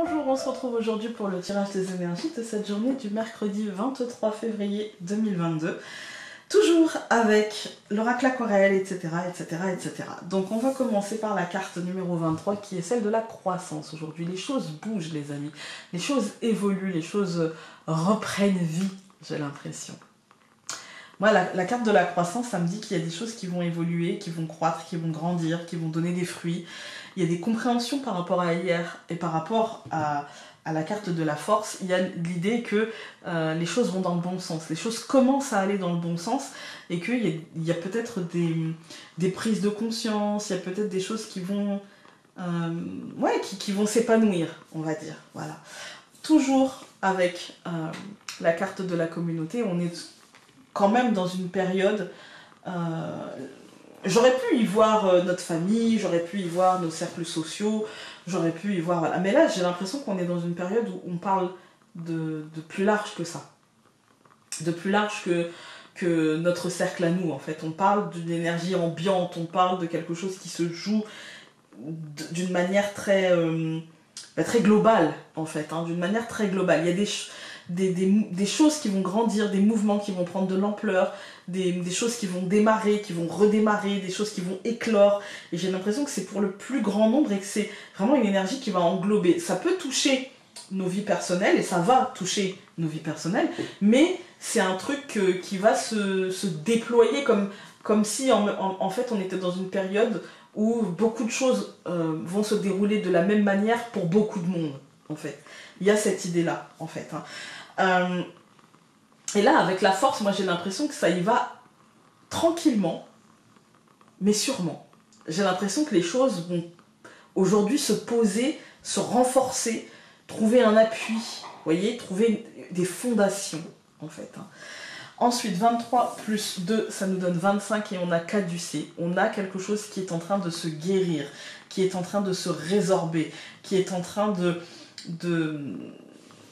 Bonjour, on se retrouve aujourd'hui pour le tirage des énergies de cette journée du mercredi 23 février 2022. Toujours avec l'oracle aquarelle, etc., etc., etc. Donc on va commencer par la carte numéro 23 qui est celle de la croissance. Aujourd'hui, les choses bougent les amis. Les choses évoluent, les choses reprennent vie, j'ai l'impression. Moi, la, carte de la croissance, ça me dit qu'il y a des choses qui vont évoluer, qui vont croître, qui vont grandir, qui vont donner des fruits. Il y a des compréhensions par rapport à hier et par rapport à, la carte de la force, il y a l'idée que euh, les choses vont dans le bon sens, les choses commencent à aller dans le bon sens et qu'il y a, peut-être des, prises de conscience, il y a peut-être des choses qui vont, euh, ouais, qui, qui vont s'épanouir, on va dire. Voilà. Toujours avec euh, la carte de la communauté, on est quand même dans une période J'aurais pu y voir euh, notre famille, j'aurais pu y voir nos cercles sociaux, j'aurais pu y voir... Voilà. Mais là, j'ai l'impression qu'on est dans une période où on parle de, de, plus large que ça. De plus large que, que notre cercle à nous, en fait. On parle d'une énergie ambiante, on parle de quelque chose qui se joue d'une manière très, euh, bah, très globale, en fait. Hein, d'une manière très globale. Il y a des des, des, choses qui vont grandir, des mouvements qui vont prendre de l'ampleur, des, des, choses qui vont démarrer, qui vont redémarrer, des choses qui vont éclore. Et j'ai l'impression que c'est pour le plus grand nombre et que c'est vraiment une énergie qui va englober. Ça peut toucher nos vies personnelles et ça va toucher nos vies personnelles, mais c'est un truc qui va se, se, déployer comme, comme si en, en, en, fait on était dans une période où beaucoup de choses euh, vont se dérouler de la même manière pour beaucoup de monde en fait. Il y a cette idée là en fait. Hein. Euh, et là, avec la force, moi j'ai l'impression que ça y va tranquillement, mais sûrement. J'ai l'impression que les choses vont aujourd'hui se poser, se renforcer, trouver un appui, voyez, trouver des fondations en fait. Hein. Ensuite, 23 plus 2, ça nous donne 25 et on a caducé. On a quelque chose qui est en train de se guérir, qui est en train de se résorber, qui est en train de... de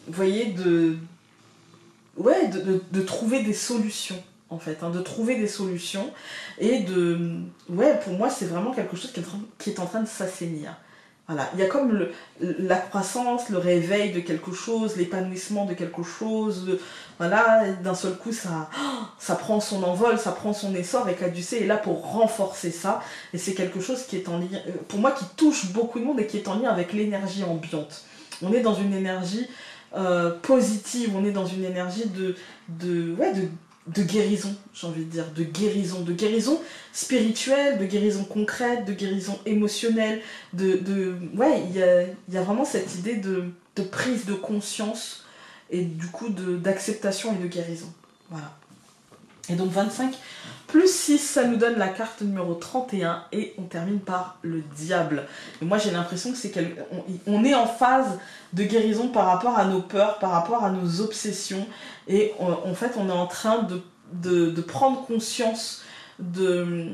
vous voyez, de, ouais, de, de, trouver des solutions en fait, hein, de trouver des solutions et de, ouais, pour moi c'est vraiment quelque chose qui est, qui est en train de s'assainir. Voilà, il y a comme la croissance, le réveil de quelque chose, l'épanouissement de quelque chose, voilà, d'un seul coup ça, ça prend son envol, ça prend son essor et Caducé est là pour renforcer ça et c'est quelque chose qui est en lien, pour moi qui touche beaucoup de monde et qui est en lien avec l'énergie ambiante. On est dans une énergie euh, positive, on est dans une énergie de, guérison, j'ai envie de dire, de guérison, de guérison spirituelle, de guérison concrète, de guérison émotionnelle, de, de il y a, y a vraiment cette idée de, de prise de conscience et du coup d'acceptation et de guérison. Voilà. Et donc 25 plus 6, ça nous donne la carte numéro 31 et on termine par le diable. Et moi j'ai l'impression que c'est qu'on on est en phase de guérison par rapport à nos peurs, par rapport à nos obsessions. Et en fait on est en train de, prendre conscience de,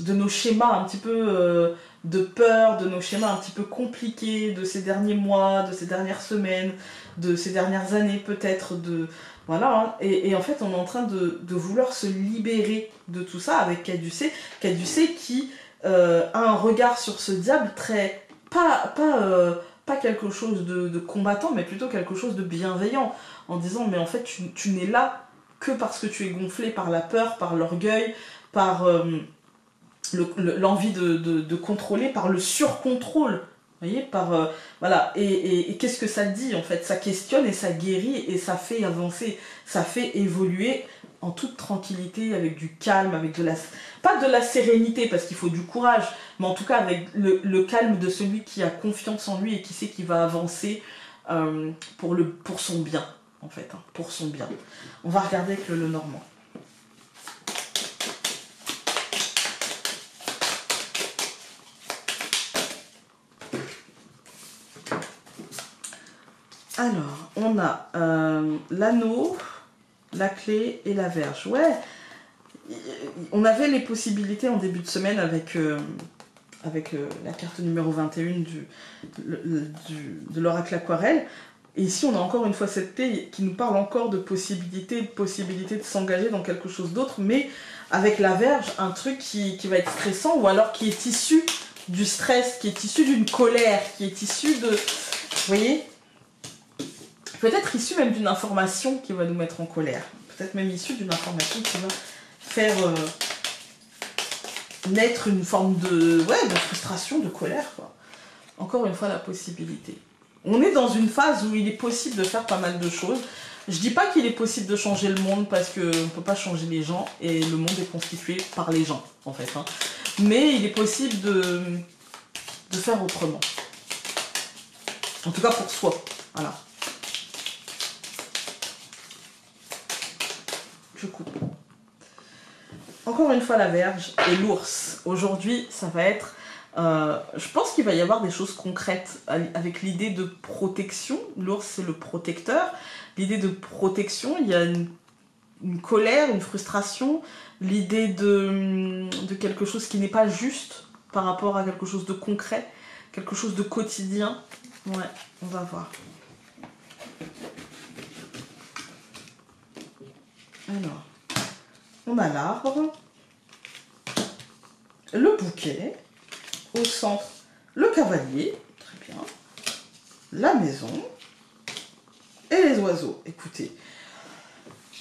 de nos schémas un petit peu euh, de peur, de nos schémas un petit peu compliqués de ces derniers mois, de ces dernières semaines, de ces dernières années peut-être, de voilà, hein. et, en fait on est en train de, vouloir se libérer de tout ça avec Caducé, Caducé qui euh, a un regard sur ce diable très, pas, euh, quelque chose de, combattant, mais plutôt quelque chose de bienveillant, en disant mais en fait tu, n'es là que parce que tu es gonflé par la peur, par l'orgueil, par euh, l'envie le, de, de, contrôler, par le surcontrôle par euh, voilà, et, qu'est-ce que ça dit en fait? Ça questionne et ça guérit et ça fait avancer, ça fait évoluer en toute tranquillité, avec du calme, avec de la pas de la sérénité parce qu'il faut du courage, mais en tout cas avec le, calme de celui qui a confiance en lui et qui sait qu'il va avancer euh, pour son bien en fait, hein, pour son bien. On va regarder avec le, le normand. Alors, on a euh, l'anneau, la clé et la verge. Ouais, on avait les possibilités en début de semaine avec, euh, euh, la carte numéro 21 du, du, de l'oracle aquarelle. Et ici, on a encore une fois cette clé qui nous parle encore de possibilités, de possibilités de s'engager dans quelque chose d'autre, mais avec la verge, un truc qui, qui va être stressant ou alors qui est issu du stress, qui est issu d'une colère, qui est issu de voyez? Peut-être issu même d'une information qui va nous mettre en colère. Peut-être même issu d'une information qui va faire euh, naître une forme de, ouais, de frustration, de colère. Encore une fois, la possibilité. On est dans une phase où il est possible de faire pas mal de choses. Je dis pas qu'il est possible de changer le monde parce qu'on ne peut pas changer les gens et le monde est constitué par les gens en fait. Hein. Mais il est possible de, de faire autrement. En tout cas pour soi. Voilà. Encore une fois la verge et l'ours. Aujourd'hui, ça va être euh, je pense qu'il va y avoir des choses concrètes avec l'idée de protection. L'ours, c'est le protecteur. L'idée de protection, il y a une, colère, une frustration, l'idée de, de, quelque chose qui n'est pas juste par rapport à quelque chose de concret, quelque chose de quotidien. Ouais, on va voir. Alors, on a l'arbre, le bouquet, au centre le cavalier, très bien, la maison et les oiseaux. Écoutez,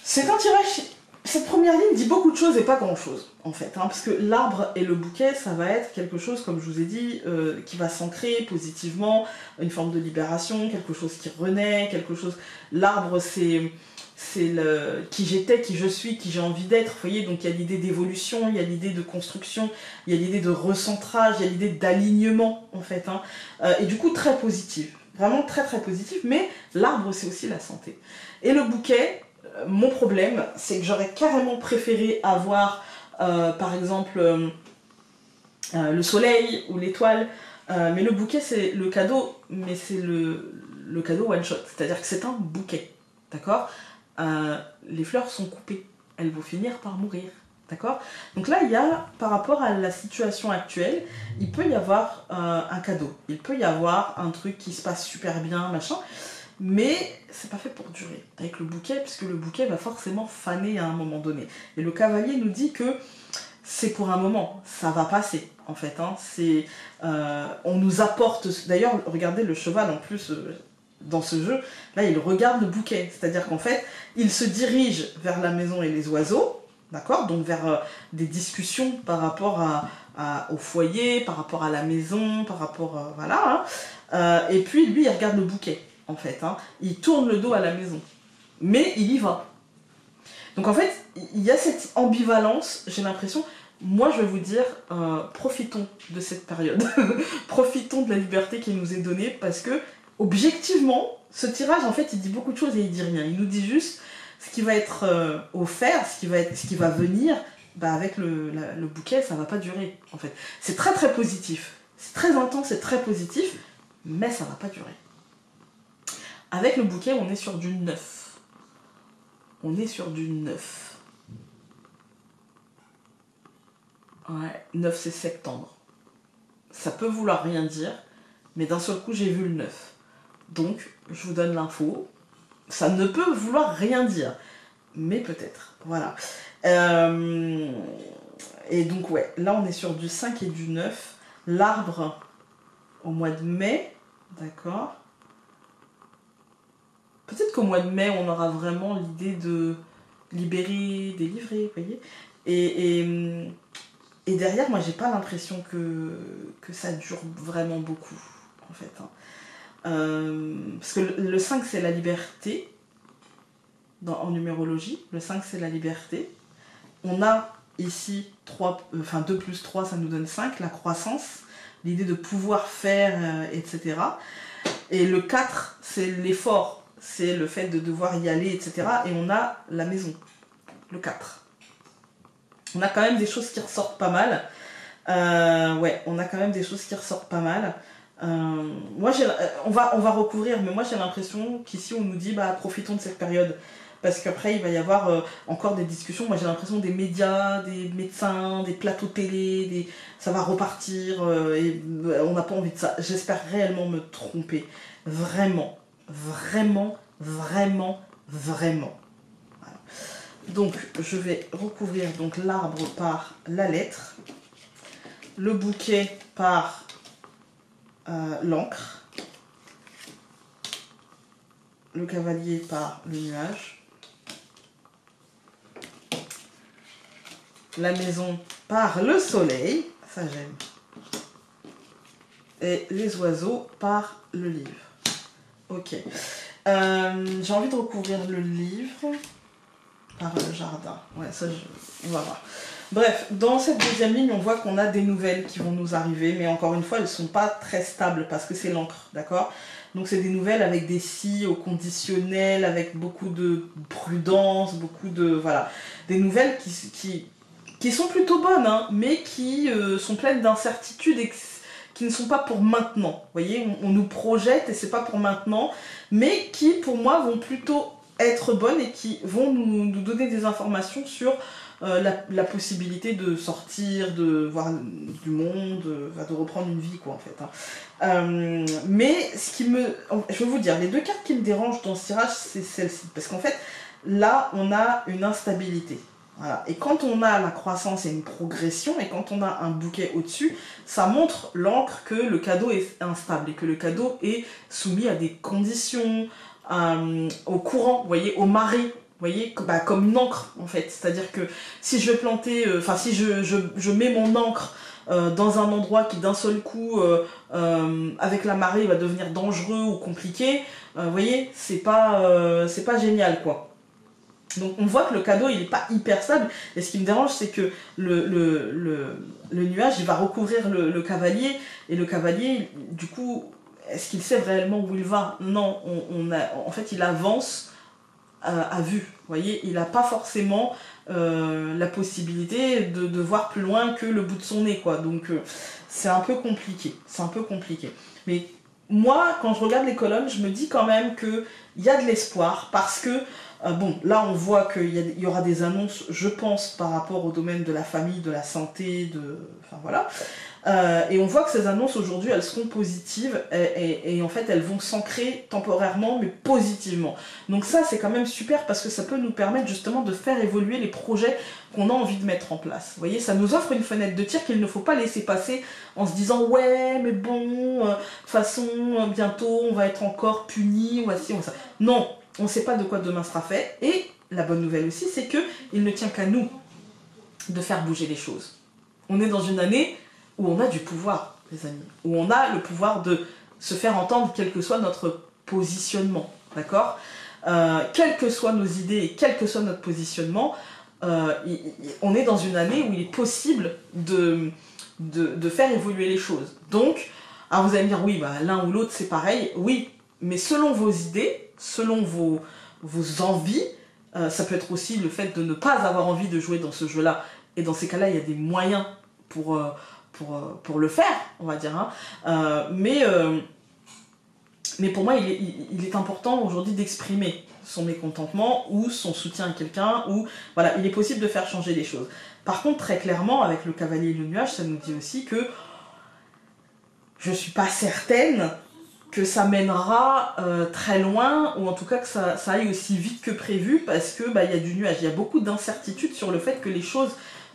c'est un tirage. Cette première ligne dit beaucoup de choses et pas grand chose en fait, hein, parce que l'arbre et le bouquet, ça va être quelque chose, comme je vous ai dit, euh, qui va s'ancrer positivement, une forme de libération, quelque chose qui renaît, quelque chose. L'arbre, c'est c'est le qui j'étais, qui je suis, qui j'ai envie d'être. Vous voyez, donc il y a l'idée d'évolution, il y a l'idée de construction, il y a l'idée de recentrage, il y a l'idée d'alignement en fait. Hein. Euh, et du coup très positif, vraiment très très positif. Mais l'arbre c'est aussi la santé. Et le bouquet, euh, mon problème, c'est que j'aurais carrément préféré avoir, euh, par exemple, le soleil ou l'étoile. mais le bouquet c'est le cadeau, mais c'est le, le cadeau one shot, c'est-à-dire que c'est un bouquet. D'accord? Euh, les fleurs sont coupées. Elles vont finir par mourir. D'accord? Donc là, il y a, par rapport à la situation actuelle, il peut y avoir euh, un cadeau. Il peut y avoir un truc qui se passe super bien, machin. Mais c'est pas fait pour durer avec le bouquet, puisque le bouquet va forcément faner à un moment donné. Et le cavalier nous dit que c'est pour un moment, ça va passer en fait. Hein. Euh, on nous apporte. D'ailleurs, regardez le cheval en plus dans ce jeu, là, il regarde le bouquet. C'est-à-dire qu'en fait, il se dirige vers la maison et les oiseaux, d'accord Donc vers euh, des discussions par rapport à, au foyer, par rapport à la maison, par rapport... Euh, voilà. Hein. Euh, et puis, lui, il regarde le bouquet, en fait. Hein. Il tourne le dos à la maison. Mais il y va. Donc en fait, il y a cette ambivalence, j'ai l'impression, moi je vais vous dire, profitons de cette période. profitons de la liberté qui nous est donnée parce que objectivement, ce tirage, en fait, il dit beaucoup de choses et il dit rien. Il nous dit juste ce qui va être euh, offert, ce qui va, être, ce qui va venir, bah avec le, bouquet, ça va pas durer, en fait. C'est très très positif. C'est très intense, c'est très positif, mais ça va pas durer. Avec le bouquet, on est sur du neuf. On est sur du neuf. Ouais, 9 c'est septembre. Ça peut vouloir rien dire, mais d'un seul coup j'ai vu le 9. Donc, je vous donne l'info. Ça ne peut vouloir rien dire. Mais peut-être. Voilà. Euh, et donc, ouais, là, on est sur du 5 et du 9. L'arbre au mois de mai. D'accord Peut-être qu'au mois de mai, on aura vraiment l'idée de libérer, délivrer, vous voyez et, derrière, moi, j'ai pas l'impression que, que ça dure vraiment beaucoup, en fait. Hein. Euh, parce que le, 5 c'est la liberté en numérologie. Le 5 c'est la liberté. On a ici 3, euh, enfin 2 plus 3 ça nous donne 5, la croissance, l'idée de pouvoir faire, euh, etc. Et le 4 c'est l'effort, c'est le fait de devoir y aller, etc. Et on a la maison, le 4. On a quand même des choses qui ressortent pas mal. ouais, on a quand même des choses qui ressortent pas mal. Euh, moi, euh, on, va, on va recouvrir, mais moi j'ai l'impression qu'ici on nous dit bah, profitons de cette période. Parce qu'après, il va y avoir euh, encore des discussions. Moi, j'ai l'impression des médias, des médecins, des plateaux télé, ça va repartir. et on n'a pas envie de ça. J'espère réellement me tromper. Vraiment, vraiment, vraiment, vraiment. Donc, je vais recouvrir l'arbre par la lettre, le bouquet par euh, l'encre le cavalier par le nuage. La maison par le soleil. Ça, j'aime. Et les oiseaux par le livre. Ok. Euh, j'ai envie de recouvrir le livre par le jardin. Ouais, ça, je... on va voir. Bref, dans cette deuxième ligne, on voit qu'on a des nouvelles qui vont nous arriver, mais encore une fois, elles ne sont pas très stables parce que c'est l'encre, d'accord? Donc c'est des nouvelles avec des si au conditionnel, avec beaucoup de prudence, beaucoup de... Voilà. Des nouvelles qui, qui, qui sont plutôt bonnes, hein, mais qui euh, sont pleines d'incertitudes et qui ne sont pas pour maintenant. Vous voyez, on, nous projette et c'est pas pour maintenant, mais qui pour moi vont plutôt être bonnes et qui vont nous, nous donner des informations sur euh, la, possibilité de sortir, de voir du monde, euh, de reprendre une vie, quoi, en fait. Hein. Euh, mais ce qui me. Je vais vous dire, les deux cartes qui me dérangent dans ce tirage, c'est celle-ci. Parce qu'en fait, là, on a une instabilité. Et quand on a la croissance et une progression, et quand on a un bouquet au-dessus, ça montre l'encre que le cadeau est instable et que le cadeau est soumis à des conditions, au courant, vous voyez, au mari voyez, bah, comme une encre en fait. C'est-à-dire que si je vais planter, euh, enfin si je, je, mets mon encre euh, dans un endroit qui d'un seul coup, euh, avec la marée, va devenir dangereux ou compliqué, vous voyez, c'est pas, c'est pas génial quoi. Donc on voit que le cadeau il n'est pas hyper stable et ce qui me dérange c'est que le, le, le, nuage il va recouvrir le, cavalier et le cavalier du coup est-ce qu'il sait réellement où il va? Non, on, en fait il avance à, vue. Voyez, il n'a pas forcément euh, la possibilité de, voir plus loin que le bout de son nez, quoi. Donc euh, c'est un peu compliqué. C'est un peu compliqué. Mais moi, quand je regarde les colonnes, je me dis quand même qu'il y a de l'espoir parce que euh, bon, là on voit qu'il y, aura des annonces, je pense, par rapport au domaine de la famille, de la santé, de. Enfin voilà. Euh, et on voit que ces annonces aujourd'hui, elles seront positives et, en fait elles vont s'ancrer temporairement mais positivement. Donc ça c'est quand même super parce que ça peut nous permettre justement de faire évoluer les projets qu'on a envie de mettre en place. Vous voyez, ça nous offre une fenêtre de tir qu'il ne faut pas laisser passer en se disant ouais mais bon, euh, de toute façon bientôt on va être encore puni, voici, on ça. Non, on ne sait pas de quoi demain sera fait et la bonne nouvelle aussi c'est que il ne tient qu'à nous de faire bouger les choses. On est dans une année où on a du pouvoir, les amis, où on a le pouvoir de se faire entendre quel que soit notre positionnement, d'accord? Euh, Quelles que soient nos idées et quel que soit notre positionnement, euh, on est dans une année où il est possible de, faire évoluer les choses. Donc, alors vous allez me dire, oui, bah, l'un ou l'autre c'est pareil, oui, mais selon vos idées, selon vos, vos envies, euh, ça peut être aussi le fait de ne pas avoir envie de jouer dans ce jeu-là. Et dans ces cas-là, il y a des moyens pour, pour, euh, pour le faire, on va dire. Hein. Euh, mais, euh, mais pour moi, il est, important aujourd'hui d'exprimer son mécontentement ou son soutien à quelqu'un, ou voilà, il est possible de faire changer les choses. Par contre, très clairement, avec le cavalier et le nuage, ça nous dit aussi que je suis pas certaine que ça mènera très loin, ou en tout cas que ça, ça, aille aussi vite que prévu, parce que bah, y a du nuage, il y a beaucoup d'incertitudes sur le fait que les choses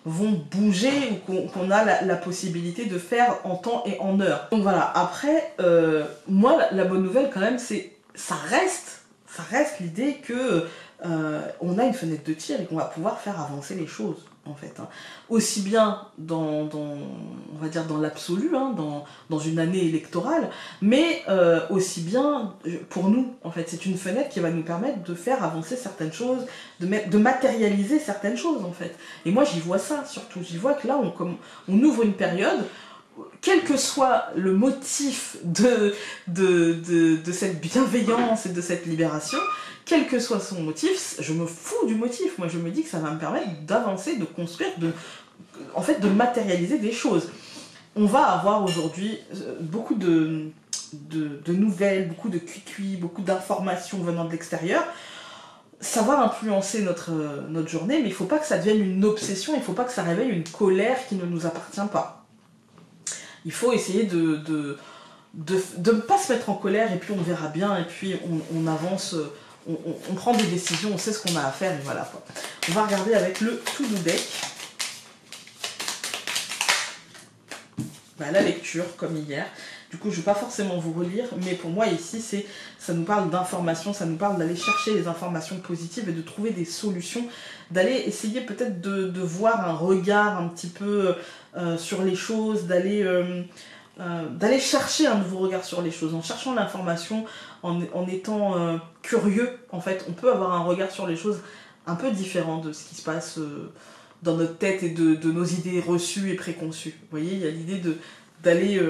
vont bouger ou qu'on a la, possibilité de faire en temps et en heure. Donc voilà, après, euh, moi, la, bonne nouvelle quand même, c'est ça reste, ça reste l'idée que euh, on a une fenêtre de tir et qu'on va pouvoir faire avancer les choses en fait. Hein. Aussi bien dans, dans, on va dire dans l'absolu, hein, dans, dans, une année électorale, mais euh, aussi bien pour nous, en fait. C'est une fenêtre qui va nous permettre de faire avancer certaines choses, de, de matérialiser certaines choses, en fait. Et moi, j'y vois ça, surtout. J'y vois que là, on, on ouvre une période quel que soit le motif de, de, de, de, cette bienveillance et de cette libération, quel que soit son motif, je me fous du motif. Moi, je me dis que ça va me permettre d'avancer, de construire, de, en fait, de matérialiser des choses. On va avoir aujourd'hui euh, beaucoup de, nouvelles, beaucoup de cuit beaucoup d'informations venant de l'extérieur. Ça va influencer notre, notre journée, mais il ne faut pas que ça devienne une obsession, il ne faut pas que ça réveille une colère qui ne nous appartient pas. Il faut essayer de, ne pas se mettre en colère et puis on verra bien et puis on, avance on, prend des décisions, on sait ce qu'on a à faire et voilà. On va regarder avec le to-do deck. Bah, la lecture, comme hier. Du coup, je ne vais pas forcément vous relire, mais pour moi, ici, c'est ça nous parle d'informations, ça nous parle d'aller chercher les informations positives et de trouver des solutions, d'aller essayer peut-être de, voir un regard un petit peu euh, sur les choses, d'aller euh, euh, d'aller chercher un nouveau regard sur les choses, en cherchant l'information, en, étant curieux, en fait, on peut avoir un regard sur les choses un peu différent de ce qui se passe dans notre tête et de, nos idées reçues et préconçues. Vous voyez, il y a l'idée d'aller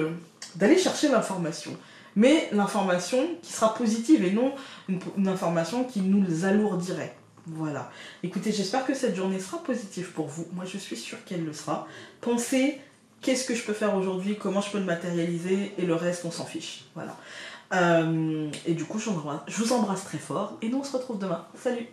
d'aller chercher l'information. Mais l'information qui sera positive et non une, information qui nous alourdirait. Voilà. Écoutez, j'espère que cette journée sera positive pour vous. Moi, je suis sûre qu'elle le sera. Pensez qu'est-ce que je peux faire aujourd'hui, comment je peux le matérialiser, et le reste, on s'en fiche. Voilà. Euh, et du coup, je vous embrasse très fort, et nous, on se retrouve demain. Salut